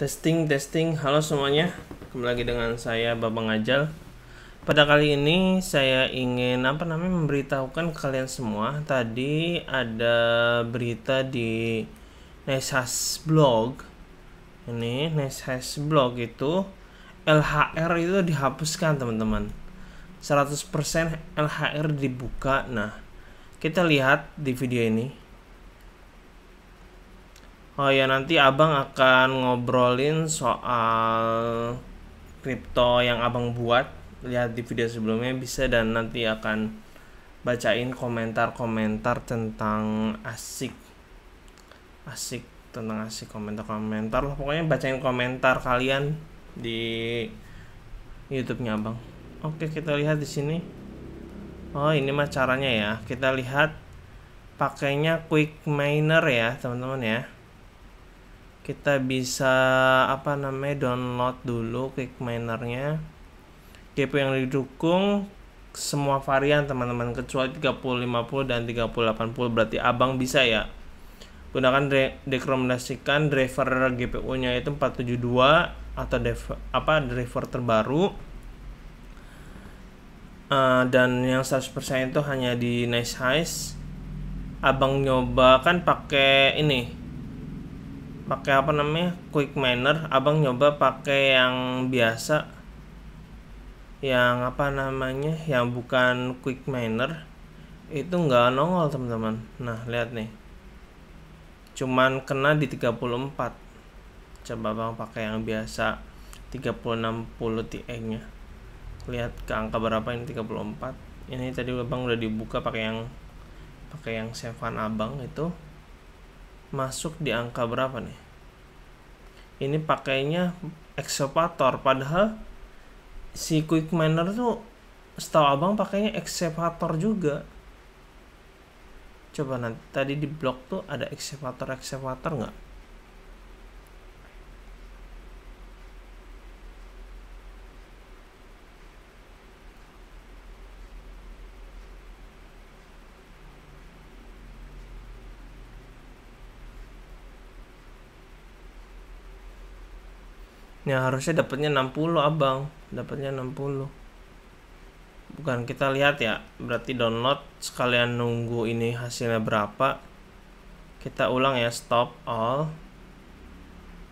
Testing, testing. Halo semuanya. Kembali lagi dengan saya Babang Ajal. Pada kali ini saya ingin apa namanya memberitahukan ke kalian semua. Tadi ada berita di Nesas Blog. Ini Nesas Blog itu LHR itu dihapuskan, teman-teman. 100% LHR dibuka. Nah, kita lihat di video ini. Oh ya nanti abang akan ngobrolin soal kripto yang abang buat. Lihat di video sebelumnya bisa dan nanti akan bacain komentar-komentar tentang asik. Asik tentang asik komentar-komentar lah. Pokoknya bacain komentar kalian di YouTube-nya abang. Oke kita lihat di sini. Oh ini mah caranya ya. Kita lihat pakainya quick miner ya teman-teman ya kita bisa apa namanya download dulu quick minernya. GPU yang didukung semua varian teman-teman. Kecuali 3050 dan 3080 berarti abang bisa ya. Gunakan direkomendasikan driver GPU nya itu 472 atau driver, apa driver terbaru. Uh, dan yang 100% itu hanya di nice highs abang nyoba kan pakai ini pakai apa namanya quick miner abang nyoba pakai yang biasa yang apa namanya yang bukan quick miner itu nggak nongol teman-teman. Nah lihat nih. Cuman kena di 34 coba bang pakai yang biasa 3060 Ti nya lihat ke angka berapa ini 34 ini tadi abang udah dibuka pakai yang pakai yang sevan abang itu masuk di angka berapa nih? Ini pakainya excavator padahal si quick miner tuh setahu abang pakainya excavator juga. Coba nanti tadi di blog tuh ada excavator excavator nggak ya harusnya dapatnya 60 abang. Dapatnya 60 bukan kita lihat ya. Berarti download sekalian nunggu ini hasilnya berapa. Kita ulang ya stop all.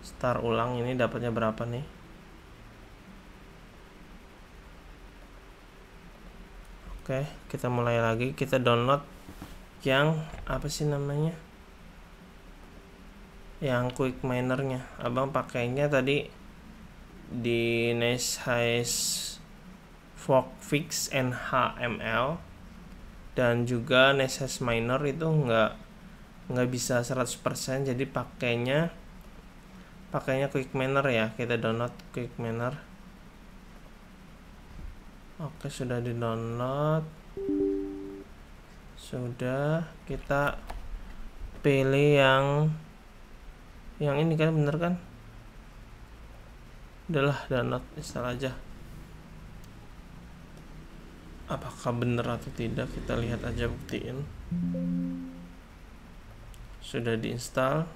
Start ulang ini dapatnya berapa nih? Oke kita mulai lagi. Kita download yang apa sih namanya? Yang quick minernya. Abang pakainya tadi di Fork Fix NHML dan juga Nice Minor itu nggak nggak bisa 100% jadi pakainya pakainya Quick Miner ya kita download Quick Miner oke sudah di download sudah kita pilih yang yang ini kan bener kan udahlah download install aja. Apakah benar atau tidak kita lihat aja buktiin. Sudah diinstal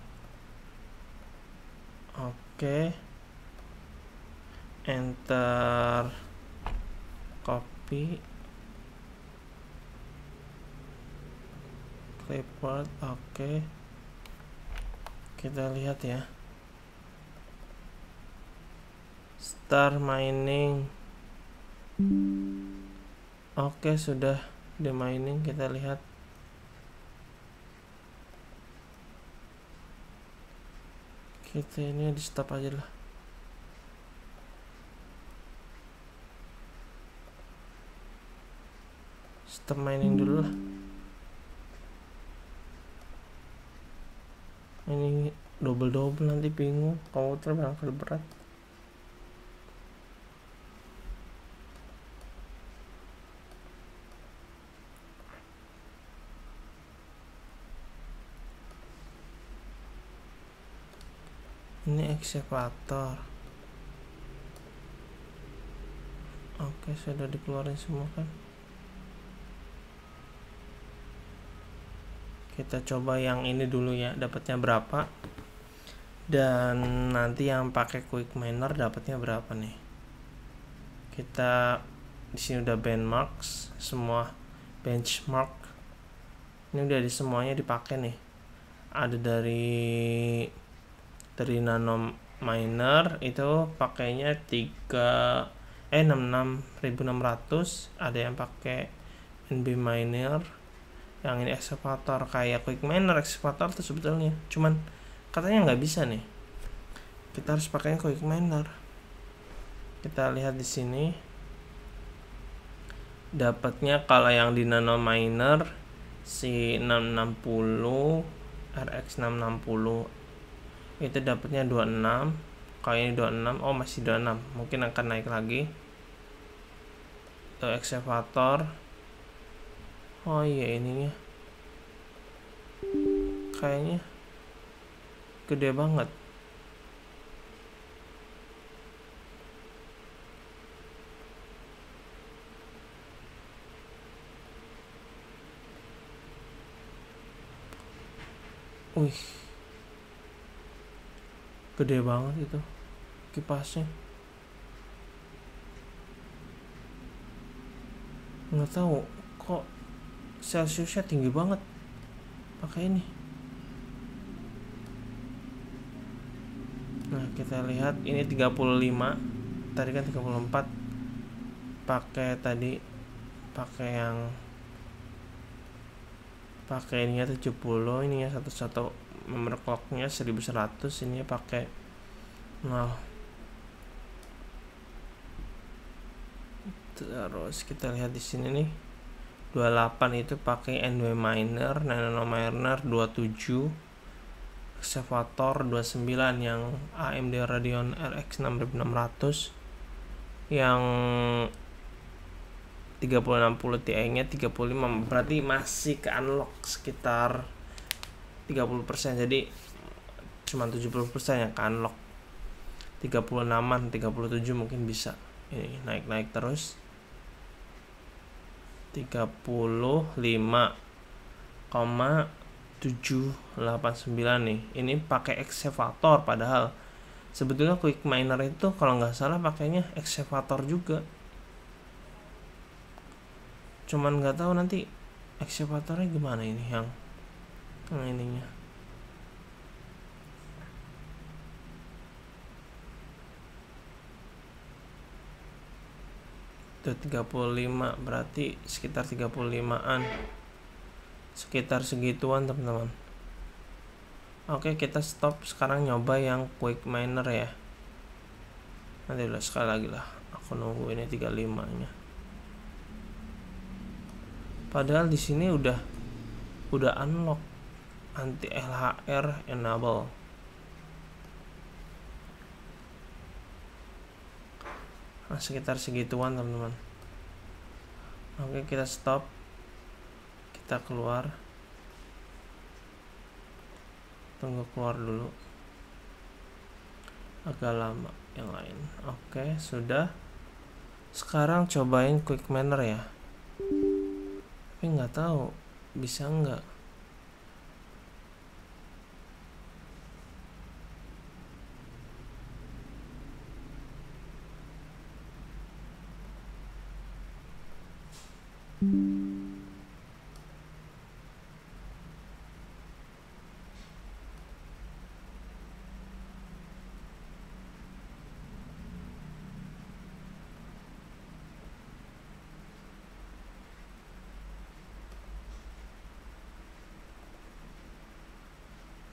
oke. Enter copy. Clipboard oke. Kita lihat ya start mining. Oke sudah di mining kita lihat. Kita ini di stop aja lah. Stop mining dulu lah. Ini double double nanti bingung komputer bakal berat ini eksavator oke sudah dikeluarin semua kan? Kita coba yang ini dulu ya dapatnya berapa? Dan nanti yang pakai quick miner dapatnya berapa nih? Kita di sini udah benchmark semua benchmark. Ini udah di semuanya dipakai nih. Ada dari dari nano miner itu pakainya 3 eh 66600 ada yang pakai NB miner yang ini excavator kayak quick miner excavator tuh sebetulnya. Cuman katanya nggak bisa nih. Kita harus pakai quick miner kita lihat di sini. Dapatnya kalau yang di nano miner si 660 RX 660 itu dapatnya 26 kalau ini 26 oh masih 26 mungkin akan naik lagi. Itu excavator oh iya ininya. Kayaknya gede banget. Wih Gede banget itu Kipasnya Nggak tahu Kok Celsiusnya tinggi banget Pakai ini Nah, kita lihat ini 35. Tadi kan 34. Pakai tadi pakai yang pakai 70, ini ya satu-satu nomor clocknya 1100, ini pakai nah. Terus kita lihat di sini nih 28 itu pakai NW miner nano miner 27 Excavator 29 yang AMD Radeon RX 6600 yang 3060 Ti nya 35 berarti masih ke unlock sekitar 30% jadi cuma 70% yang ke unlock 36an 37 mungkin bisa. Ini naik-naik terus. 35, 789 nih. Ini pakai excavator padahal. Sebetulnya quick miner itu kalau nggak salah pakainya excavator juga. Cuman nggak tahu nanti excavatornya gimana ini yang yang ininya. Itu 35 berarti sekitar 35an sekitar segituan teman-teman. Oke kita stop sekarang nyoba yang quick miner ya. Nanti lah sekali lagi lah aku nunggu ini 35 nya padahal di sini udah udah unlock anti LHR enable. Nah, sekitar segituan teman-teman. Oke kita stop. Kita keluar. Tunggu keluar dulu. Agak lama yang lain. Oke sudah. Sekarang cobain quick manner ya. Tapi nggak tahu bisa nggak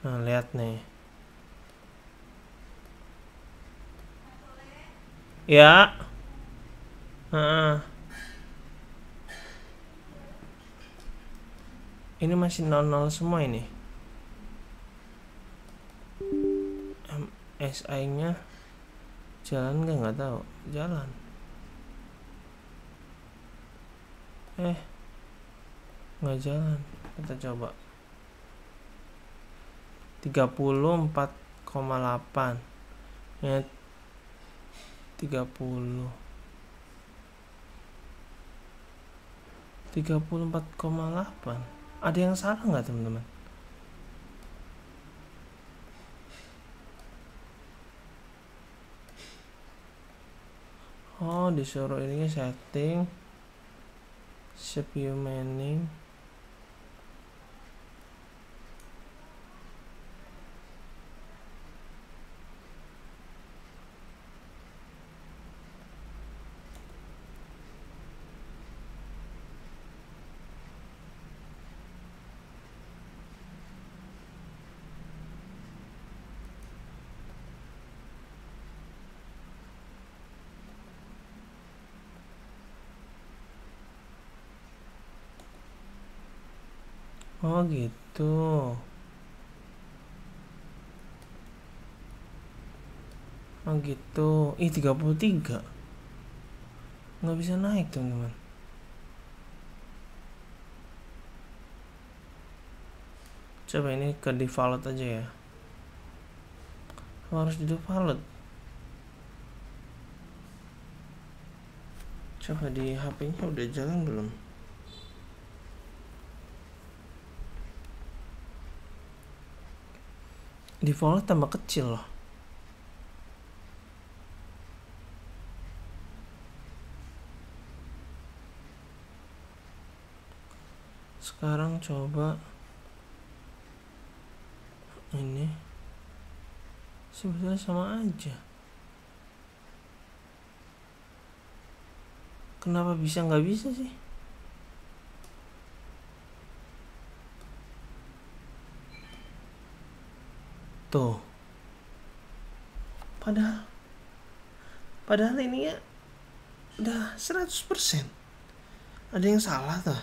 Nah, lihat nih. Ya. Nah. Ini masih 00 semua ini. MSI-nya jalan nggak nggak tahu. Jalan. Eh. Nggak jalan. Kita coba. 34,8 ya 30 34,8 ada yang salah nggak teman-teman? Oh disuruh ini setting CPU Oh gitu. Oh gitu. Ih 33. Nggak bisa naik teman-teman. Coba ini ke default aja ya. Harus di default. Coba di HP-nya udah jalan belum? Default tambah kecil loh. Sekarang coba ini. Sebetulnya sama aja. Kenapa bisa? Nggak bisa sih Tuh. Padahal padahal ini ya udah 100%. Ada yang salah tuh.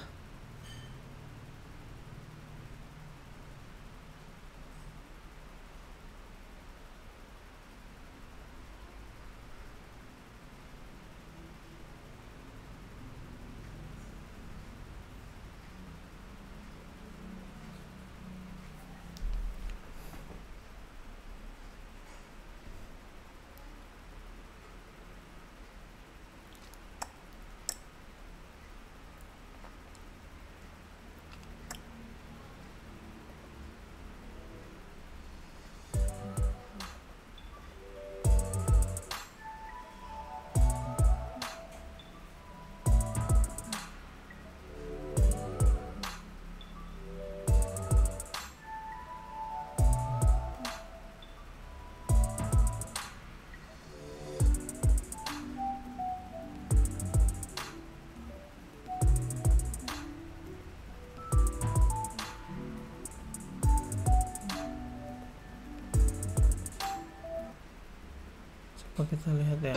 Kita lihat ya.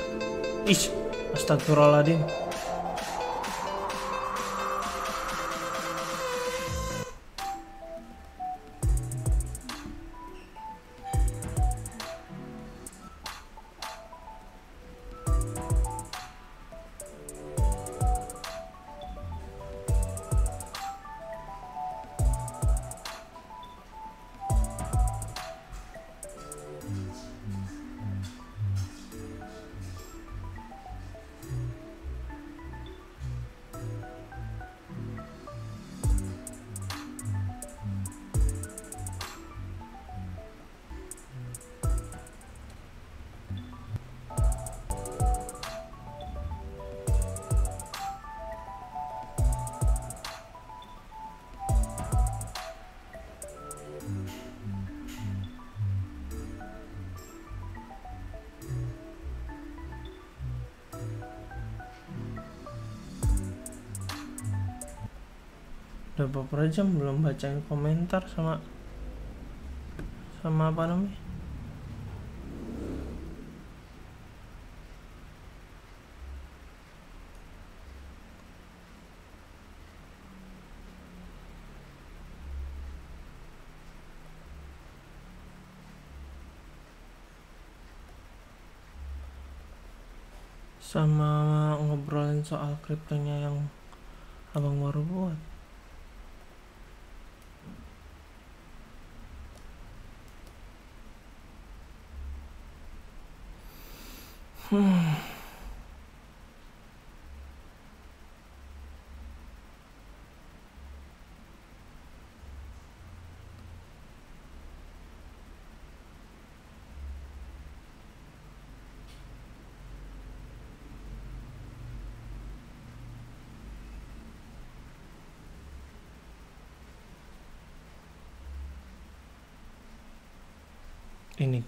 Ih, astagfirullahaladzim. Udah beberapa jam belum bacain komentar sama sama apa namanya? Sama ngobrolin soal kriptonya yang abang baru buat Ini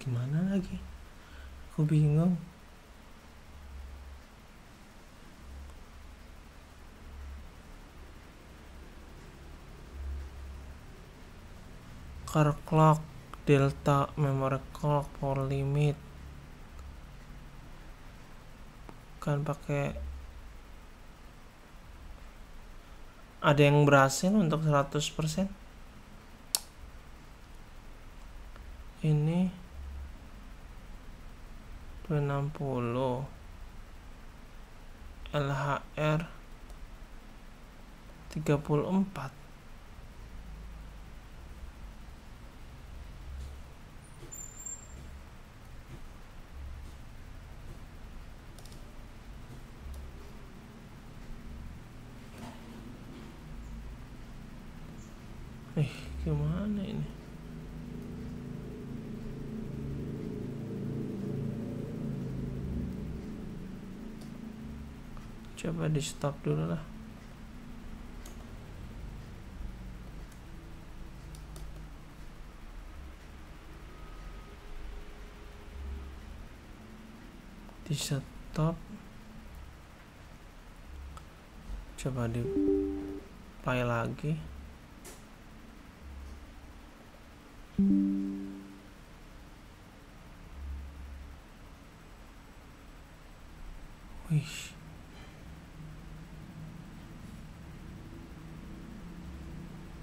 gimana lagi? Aku bingung. Car clock delta memory clock power limit. Bukan pakai ada yang berhasil untuk 100% ini 260 LHR 34 Eh, gimana ini? Coba di stop dulu lah. Di stop. Coba di play lagi. Wih.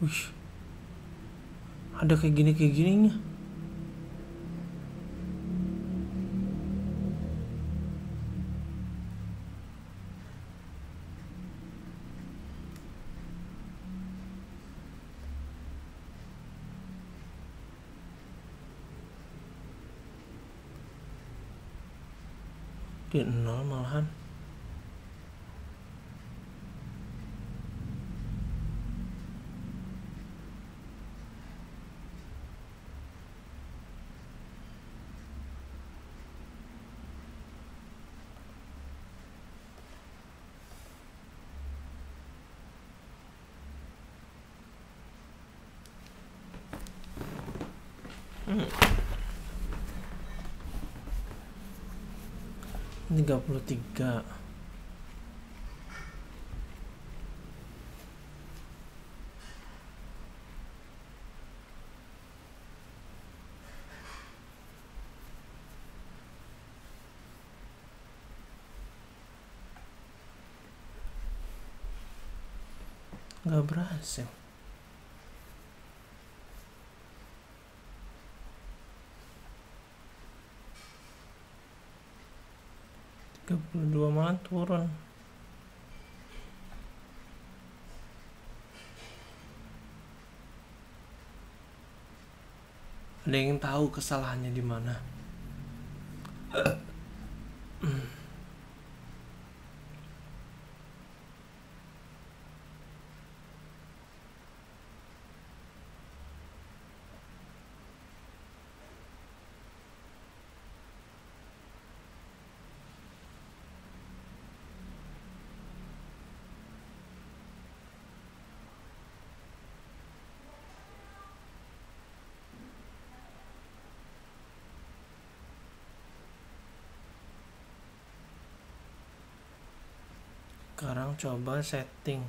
Wih. Ada kayak gini kayak gininya. Hmm. 33 nggak berhasil 32 malah turun. Ada yang tahu kesalahannya di mana sekarang coba setting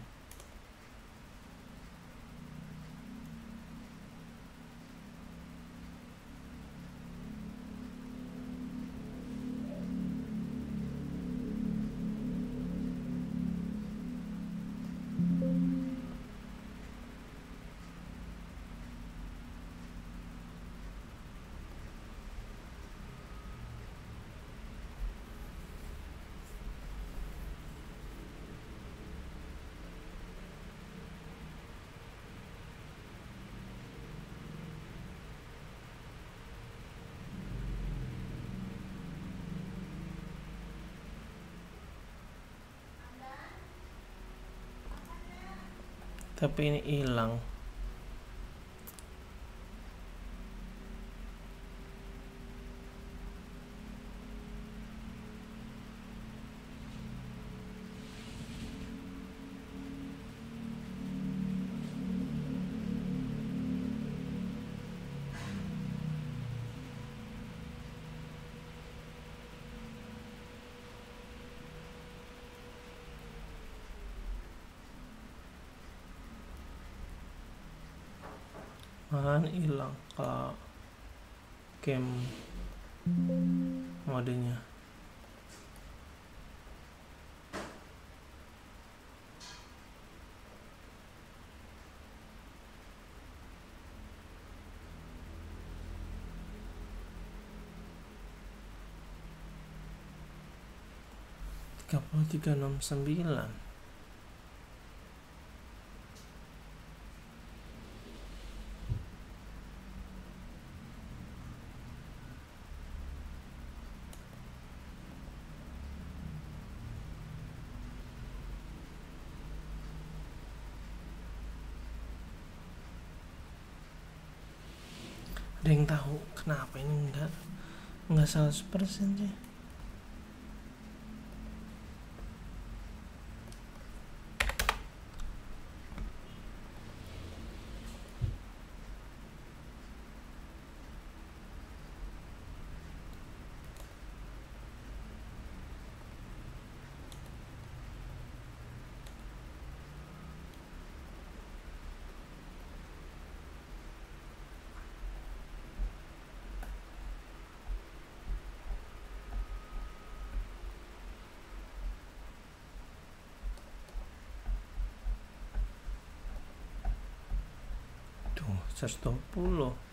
tapi ini hilang malahan hilang kalau game modenya. tiga puluh tiga enam sembilan ada yang tahu kenapa ini enggak enggak 100% sih tuh 120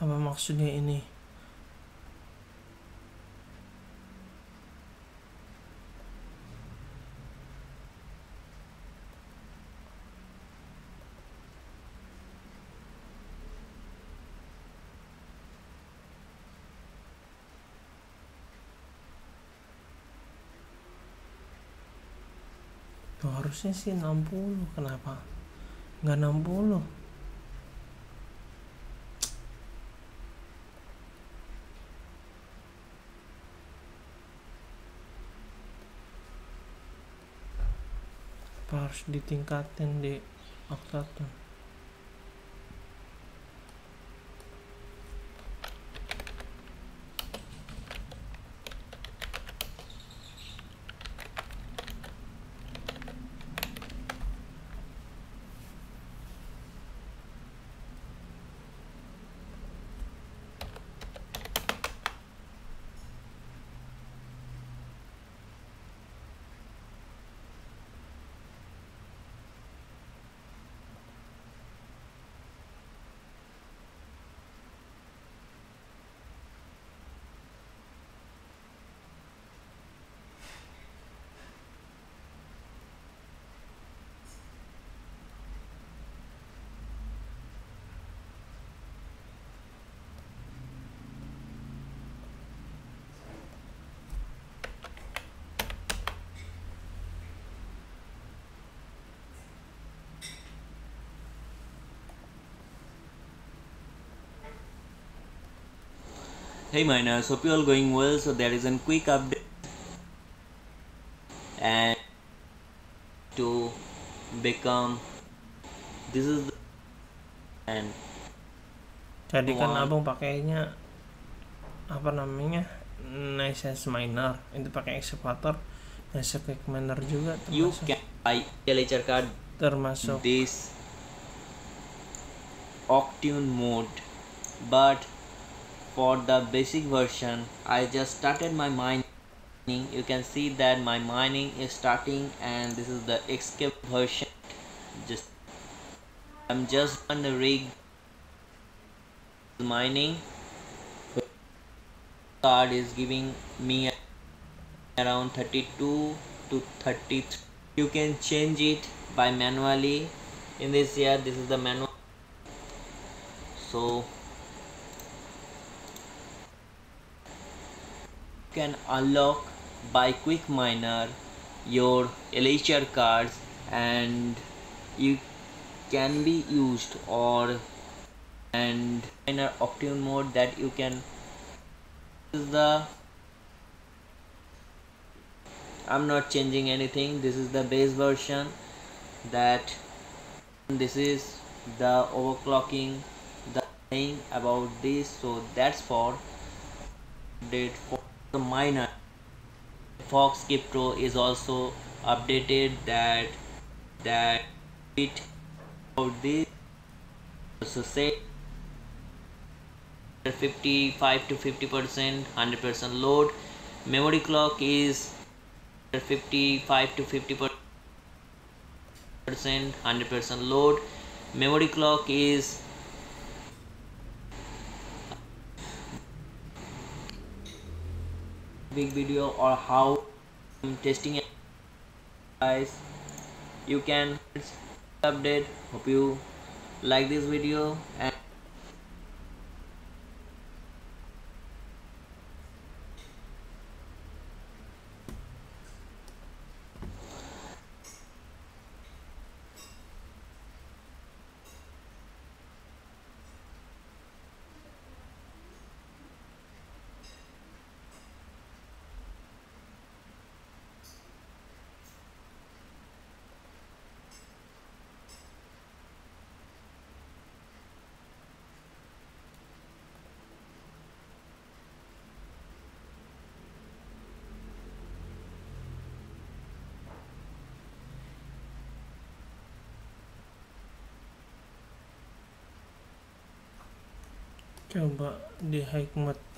apa maksudnya ini? Tuh harusnya sih 60 kenapa? Nggak 60 harus ditingkatin di Octaton Hey miners, hope you all going well. So there is a quick update. And to become this is the and jadi kan Wah. abang pakainya apa namanya Nice minor itu pakai excavator Nice quick miner juga you termasuk, can buy LHR card. Termasuk. This Octune mode. But for the basic version I just started my mining. You can see that my mining is starting and this is the escape version. Just I'm just on the rig mining. Card is giving me around 32 to 33 you can change it by manually. In this year this is the manual. So can unlock by quick miner your LHR cards and you can be used or and miner optimum mode that you can this is the I'm not changing anything. This is the base version that this is the overclocking the thing about this. So that's for update for the miner fox crypto is also updated that that it about this so say 55 to 50 percent 100 percent load. Memory clock is 55 to 50 percent 100 percent load. Memory clock is big video or how I'm testing it. Guys you can update. Hope you like this video and coba di hikmat